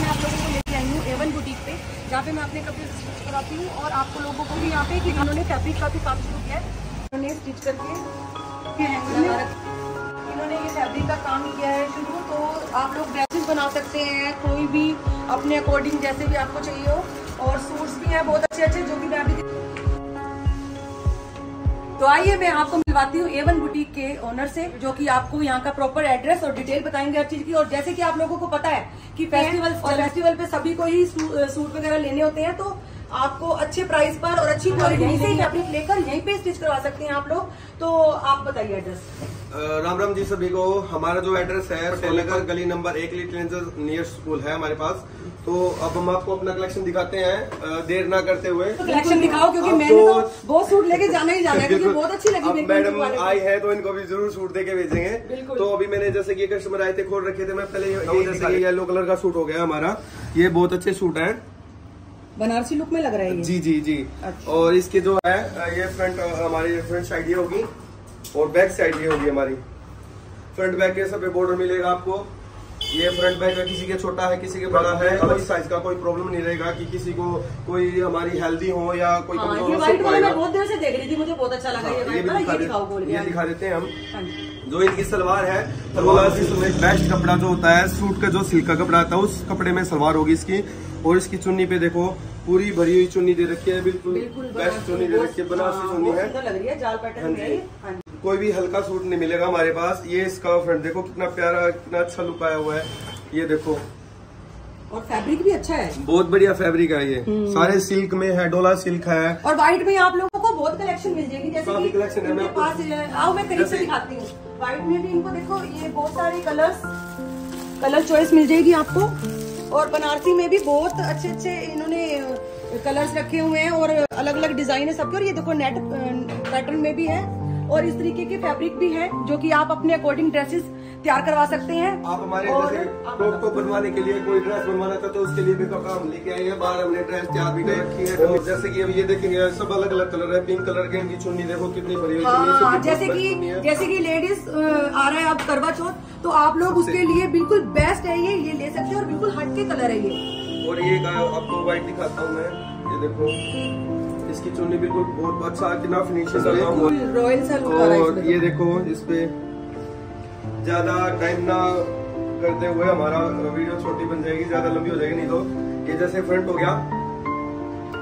आज मैं आप लोगों को लेके आई हूँ एवन बुटीक पे जहाँ पे मैं अपने कपड़े स्टिच कराती हूँ और आपको लोगों को भी यहाँ पे कि इन्होंने फैब्रिक का भी काम शुरू किया है। इन्होंने स्टिच करके इन्होंने ये फैब्रिक का काम किया है शुरू तो आप लोग ड्रेसेस बना सकते हैं कोई भी अपने अकॉर्डिंग जैसे भी आपको चाहिए हो। और सूट्स भी हैं बहुत अच्छे अच्छे जो कि मैं अभी तो आइए मैं आपको मिलवाती हूँ एवन बुटीक के ओनर से जो कि आपको यहाँ का प्रॉपर एड्रेस और डिटेल बताएँगे हर चीज़ की। और जैसे कि आप लोगों को पता है कि फेस्टिवल और फेस्टिवल पे सभी को ही सूट वगैरह लेने होते हैं तो आपको अच्छे प्राइस पर और अच्छी क्वालिटी यहीं से फैब्रिक लेकर यहीं पे स्टिच करवा सकते हैं आप लोग। तो आप बताइए एड्रेस राम राम जी सभी को। हमारा जो एड्रेस है सोलेगर गली नंबर एक लिटरेंजर नियर स्कूल है हमारे पास। तो अब हम आपको अपना कलेक्शन दिखाते हैं देर ना करते हुए। तो कलेक्शन दिखाओ क्योंकि मैंने तो, तो बहुत सूट लेके जाना ही जाना है क्योंकि बहुत अच्छी लगी मैडम आई है तो इनको भी ज़रूर सूट देके भेजेंगे। तो अभी मैंने जैसे कि कस्टमर आए थे खोल रखे थे मैं पहले येलो कलर का सूट हो गया हमारा। ये बहुत अच्छे सूट है। बनारसी लुक में लग रहा है जी जी जी। अच्छा। और इसके जो है ये फ्रंट हमारी फ्रंट साइड ये होगी और बैक साइड ये होगी हमारी। फ्रंट बैक के सब बॉर्डर मिलेगा आपको। ये फ्रंट बैक है किसी के छोटा है किसी के बड़ा है कोई साइज़ का कोई प्रॉब्लम नहीं रहेगा कि किसी को कोई हमारी हेल्दी हो या कोई हाँ, ये वाइट मैं बहुत देर से देख रही थी मुझे बहुत अच्छा लगा हाँ, ये, भी ये दिखा देते हैं हम। हाँ जो। इनकी सलवार है सलवार बेस्ट कपड़ा जो होता है सूट का जो सिल्क का कपड़ा आता है उस कपड़े में सलवार होगी इसकी। और इसकी चुन्नी पे देखो पूरी भरी हुई चुन्नी दे रखी है बिल्कुल बेस्ट चुन्नी दे रखी है बनारसी चुन्नी है। कोई भी हल्का सूट नहीं मिलेगा हमारे पास। ये इसका फ्रंट देखो कितना प्यारा कितना अच्छा लुक आया हुआ है। ये देखो। और फैब्रिक भी अच्छा है। बहुत बढ़िया फैब्रिक है ये। हम्म। सारे सिल्क में है डोला सिल्क है। और व्हाइट में आप लोगों को बहुत कलेक्शन मिल जाएगी। जैसे काफ़ी कलेक्शन है मेरे पास आओ मैं करीब से दिखाती हूँ। व्हाइट में भी इनको देखो ये बहुत सारे कलर्स कलर चॉइस मिल जाएगी आपको। और बनारसी में भी बहुत अच्छे अच्छे इन्होंने कलर्स रखे हुए हैं और अलग अलग डिज़ाइन है सबके और ये देखो नेट पैटर्न में भी है और इस तरीके के फैब्रिक भी है जो कि आप अपने अकॉर्डिंग ड्रेसेस तैयार करवा सकते हैं आप हमारे टॉप को बनवाने के लिए कोई ड्रेस बनवाना था तो उसके लिए भी काम लेके आए हैं बाहर हमने ड्रेस तैयार भी रखी है और जैसे कि हम ये देखेंगे सब अलग अलग कलर है पिंक कलर के इनकी चुन्नी देखो कितनी बड़ी हाँ, जैसे की जैसे की लेडीज़ आ रहा है अब करवा चौथ तो आप लोग उसके लिए बिल्कुल बेस्ट है ये ये ले सकते हैं और बिल्कुल हटके कलर है ये। और ये आपको व्हाइट दिखाता हूँ मैं। ये देखो। इसकी चुन्नी बिल्कुल बहुत अच्छा कितना फिनिशिंग रॉयल और ये देखो। इस पे ज़्यादा टाइम ना करते हुए हमारा वीडियो छोटी बन जाएगी ज़्यादा लंबी हो जाएगी नहीं तो ये जैसे फ्रंट हो गया।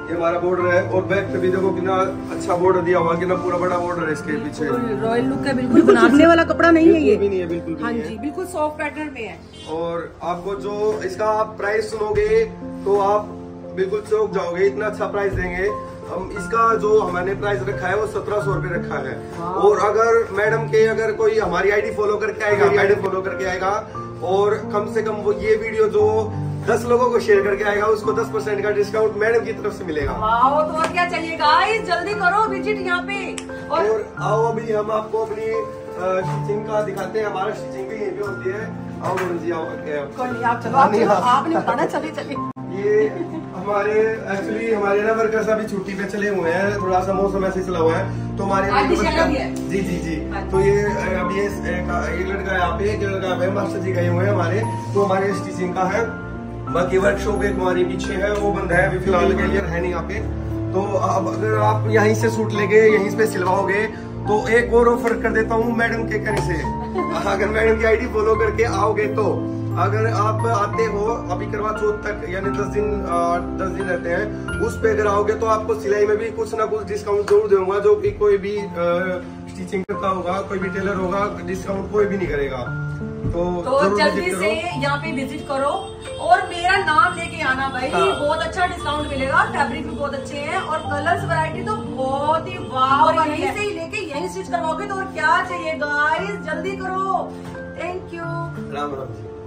ये हमारा बॉर्डर है और बैक पे भी देखो कितना अच्छा बॉर्डर दिया हुआ कितना पूरा बड़ा बॉर्डर है इसके पीछे। रॉयल लुक है बिल्कुल बनाने वाला कपड़ा नहीं है ये? भी नहीं है बिल्कुल हाँ जी बिल्कुल सॉफ्ट पैटर्न में है। और आपको जो इसका आप प्राइस सुनोगे तो आप बिल्कुल चौक जाओगे इतना अच्छा प्राइस देंगे। हम इसका जो हमने प्राइस रखा है वो सत्रह सौ रुपये रखा है। और अगर मैडम के अगर कोई हमारी आईडी फॉलो करके आएगा आईडी फॉलो करके आएगा और कम से कम वो ये वीडियो जो दस लोगों को शेयर करके आएगा उसको दस परसेंट का डिस्काउंट मैडम की तरफ़ से मिलेगा। तो और क्या चाहिए गाइस जल्दी करो विज़िट यहाँ पे। और, और आओ अभी हम आपको अपनी स्टिचिंग का दिखाते हैं हमारा स्टिचिंग भी यहीं पे होती है। आओ जी आओ आप चलो आपने बताना चलिए चलिए। ये हमारे एक्चुअली हमारे ना वर्कर्स अभी छुट्टी पे चले हुए हैं थोड़ा सा मौसम ऐसे चला हुआ है। तो हमारे जी जी जी। हाँ। तो ये अभी एक लड़का यहाँ पे एक लड़का मास्टर जी गए हुए हैं हमारे। तो हमारे स्टिचिंग का है। बाकी वर्कशॉप एक हमारी पीछे है, वो बंद है अभी फ़िलहाल के लिए, है नहीं यहाँ पे। तो अब अगर आप यहीं से सूट लेके यहीं पे सिलवाओगे तो एक और ऑफ़र कर देता हूँ मैडम के कहने से। अगर मैडम की आईडी फॉलो करके आओगे तो। अगर आप आते हो, अभी करवा चौथ तक, यानी दस दिन दस दिन रहते हैं, उस पे अगर आओगे तो आपको सिलाई में भी कुछ ना कुछ डिस्काउंट ज़रूर दूँगा जो कि कोई भी स्टिचिंग करता होगा, कोई भी टेलर होगा डिस्काउंट कोई भी नहीं करेगा। तो, तो जल्दी से यहाँ पे विज़िट करो। और मेरा नाम लेके आना भाई। हाँ। बहुत अच्छा डिस्काउंट मिलेगा। फैब्रिक भी बहुत अच्छे हैं और कलर्स वैरायटी तो बहुत ही वाह यहीं से ही लेके यहीं स्टिच करवाओगे तो और क्या चाहिए? गाइस जल्दी करो। Thank you Ram Ram